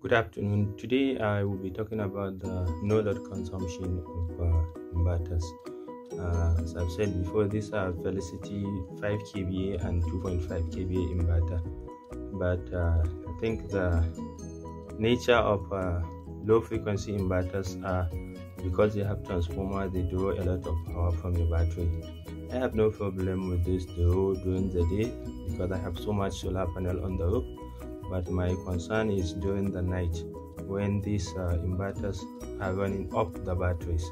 Good afternoon. Today I will be talking about the no load consumption of uh, inverters. Uh, as I've said before, these are Felicity 5 kVA and 2.5 kVA inverter. But uh, I think the nature of uh, low frequency inverters are because they have transformer, they draw a lot of power from the battery. I have no problem with this draw during the day because I have so much solar panel on the roof but my concern is during the night when these uh, inverters are running off the batteries.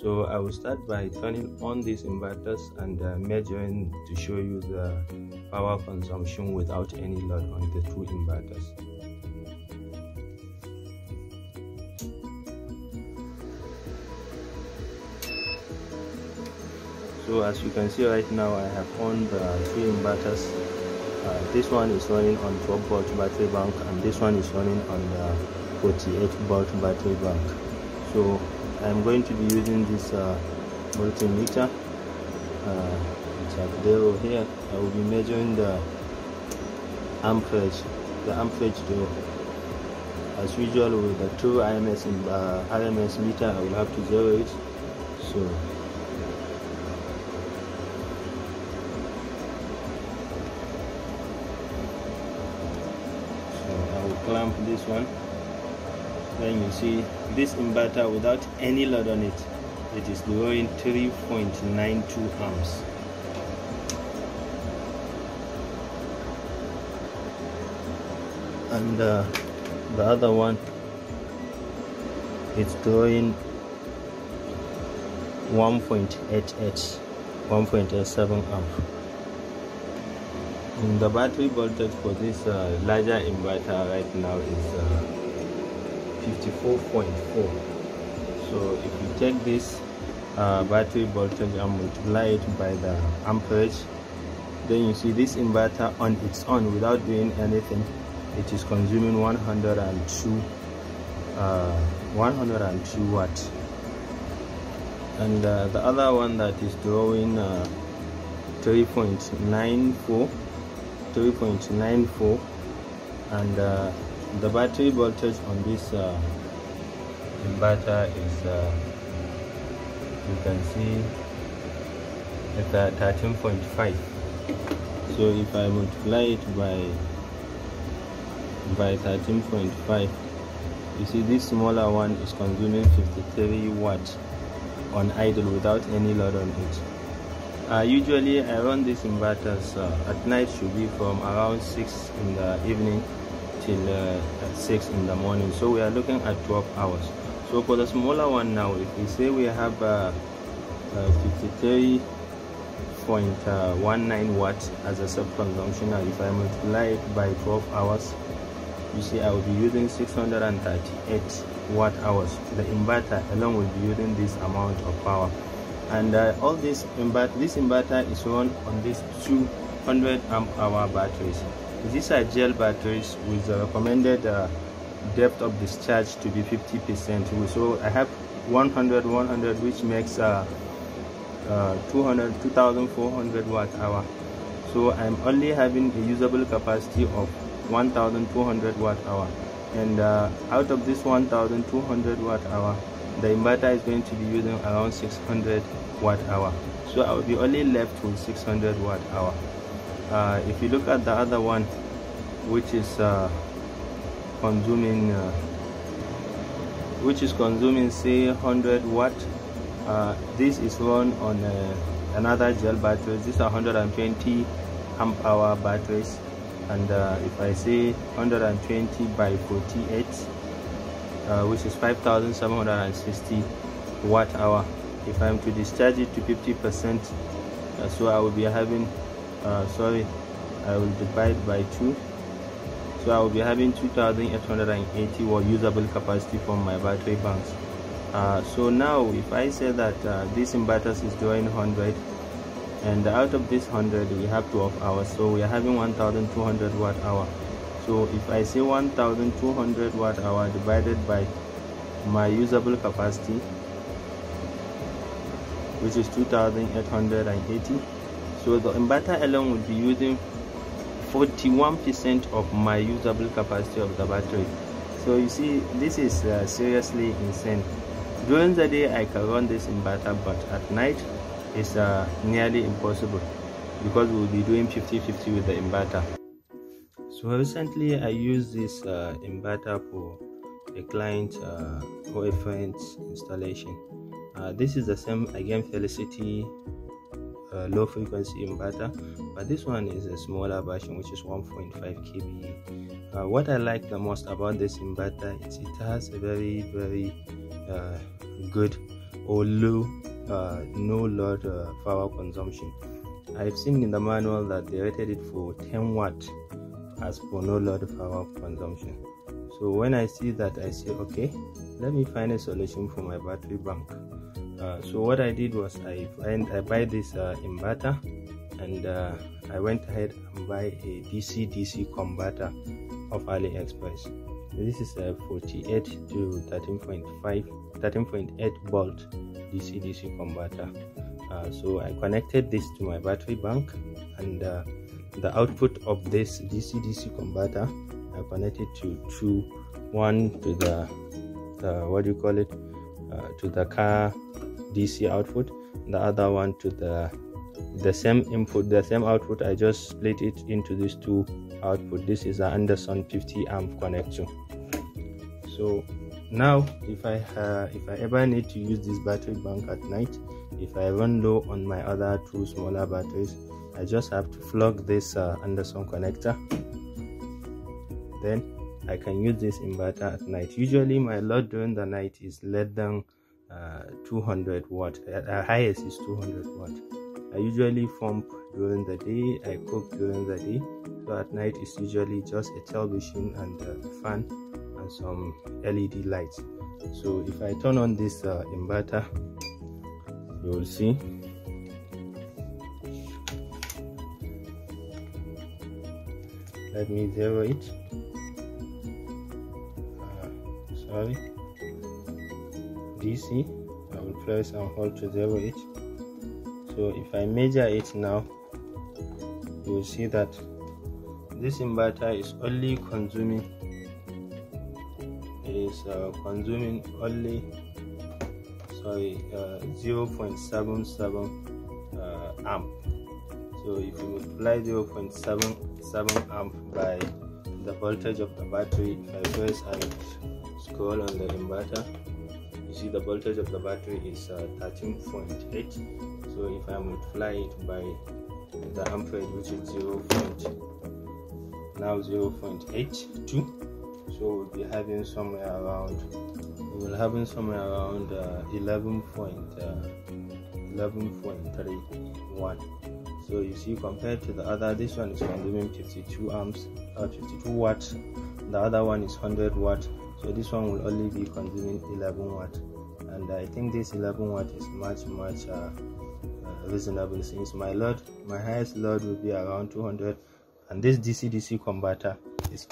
So i will start by turning on these inverters and uh, measuring to show you the power consumption without any load on the two inverters. So as you can see right now i have on the two inverters uh, this one is running on 12 volt battery bank and this one is running on the 48 volt battery bank. So i'm going to be using this uh, multimeter uh, here. I will be measuring the amperage the amperage though as usual with the true RMS in, uh, RMS meter I will have to zero it. So clamp this one. Then you see this inverter without any load on it. It is drawing 3.92 amps. And uh, the other one it's drawing 1.88 1.87 amp. Mm, the battery voltage for this uh, larger inverter right now is uh, 54.4 so if you take this uh, battery voltage and multiply it by the amperage then you see this inverter on its own without doing anything. It is consuming 102 uh, 102 watts. And uh, the other one that is drawing uh, 3.94 3.94 and uh, the battery voltage on this uh, inverter is uh, you can see it's at 13.5 so if I multiply it by by 13.5 you see this smaller one is consuming 53 watts on idle without any load on it uh, usually I run these inverters uh, at night should be from around 6 in the evening till uh, 6 in the morning. So we are looking at 12 hours. So for the smaller one now if we say we have uh, uh, 53.19 watts as a self-consumption and if I multiply it by 12 hours you see I will be using 638 watt hours. The inverter alone will be using this amount of power and uh, all this inverter this inverter is run on these 200 amp hour batteries. These are gel batteries with the recommended uh, depth of discharge to be 50 percent. So i have 100 100 which makes uh, uh 200 2400 watt hour. So i'm only having a usable capacity of 1200 watt hour. And uh, out of this 1200 watt hour the inverter is going to be using around 600 watt hour. So i will be only left with 600 watt hour. Uh, if you look at the other one which is uh, consuming uh, which is consuming say 100 watt uh, this is run on uh, another gel batteries. These are 120 amp hour batteries. And uh, if i say 120 by 48 uh, which is 5760 watt hour. If i'm to discharge it to 50 percent uh, so i will be having uh, sorry i will divide by two. So i will be having 2880 watt usable capacity from my battery banks. Uh, so now if i say that uh, this inverter is drawing 100 and out of this 100 we have 12 hours. So we are having 1200 watt hour so if i say 1200 watt hour divided by my usable capacity which is 2880 so the inverter alone will be using 41 percent of my usable capacity of the battery. So you see this is uh, seriously insane. During the day i can run this inverter but at night it's uh, nearly impossible because we'll be doing 50 50 with the inverter so recently i used this uh, for a client uh, or a friend's installation. Uh, this is the same again felicity uh, low frequency inverter but this one is a smaller version which is 1.5 kVA uh, what I like the most about this inverter is it has a very very uh, good or low uh, no load uh, power consumption. I've seen in the manual that they rated it for 10 watt as for no load power consumption so when I see that I say okay let me find a solution for my battery bank uh, so what I did was I find I buy this uh, inverter and uh, I went ahead and buy a DC DC converter of AliExpress. This is a 48 to 13.5 13.8 volt DC DC converter. Uh, so I connected this to my battery bank and uh, the output of this DC DC converter I connected to two one to the, the what do you call it? Uh, to the car DC output the other one to the the same input the same output. I just split it into these two output. This is an Anderson 50 amp connector so now if I uh, if I ever need to use this battery bank at night if I run low on my other two smaller batteries I just have to plug this uh, Anderson connector then I can use this inverter at night. Usually my load during the night is less than uh, 200 watt. The highest is 200 watt. I usually pump during the day. I cook during the day. So at night it's usually just a television and a fan and some LED lights. So if I turn on this uh, inverter, you will see. Let me zero it. Sorry. DC I will press and hold to 0 it. So if I measure it now you will see that this inverter is only consuming is uh, consuming only sorry uh, 0.77 uh, amp so if you multiply 0.77 amp by the voltage of the battery if I press and scroll on the inverter you see the voltage of the battery is uh, 13.8 so if I multiply it by the amperage which is 0. now 0.82 so we'll be having somewhere around we will having somewhere around uh, 11 11.31 so you see compared to the other this one is consuming 52 amps uh, 52 watts. The other one is 100 watts. So this one will only be consuming 11 watt and i think this 11 watt is much much uh, uh, reasonable since my load my highest load will be around 200 and this dc dc converter is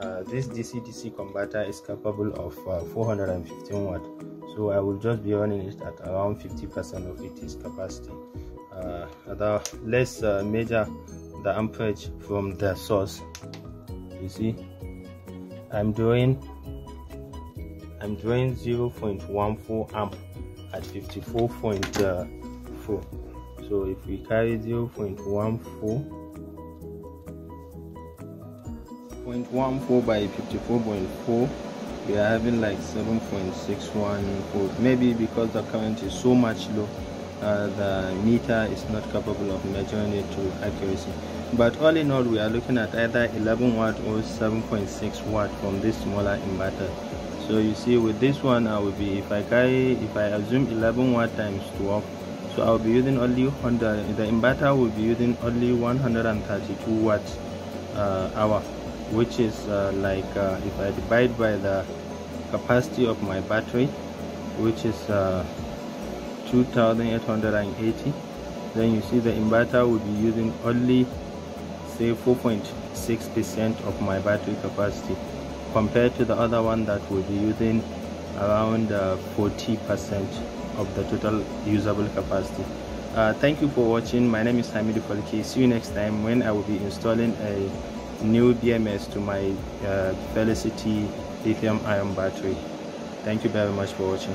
uh, this dc dc converter is capable of uh, 415 watt. So i will just be running it at around 50 percent of its capacity. Uh, the let's uh, measure the amperage from the source. You see I'm doing I'm drawing 0.14 amp at 54.4 so if we carry 0.14 0.14 by 54.4 we are having like 7.61 maybe because the current is so much low uh, the meter is not capable of measuring it to accuracy. But all in all we are looking at either 11 watt or 7.6 watt from this smaller inverter. So you see with this one i will be if i carry if i assume 11 watt times 12 so i'll be using only 100 the inverter will be using only 132 watts uh, hour which is uh, like uh, if i divide by the capacity of my battery which is uh, 2880 then you see the inverter will be using only say 4.6 percent of my battery capacity compared to the other one that will be using around uh, 40 percent of the total usable capacity. Uh, thank you for watching. My name is Hamidu Falke see you next time when I will be installing a new BMS to my uh, Felicity lithium ion battery. Thank you very much for watching.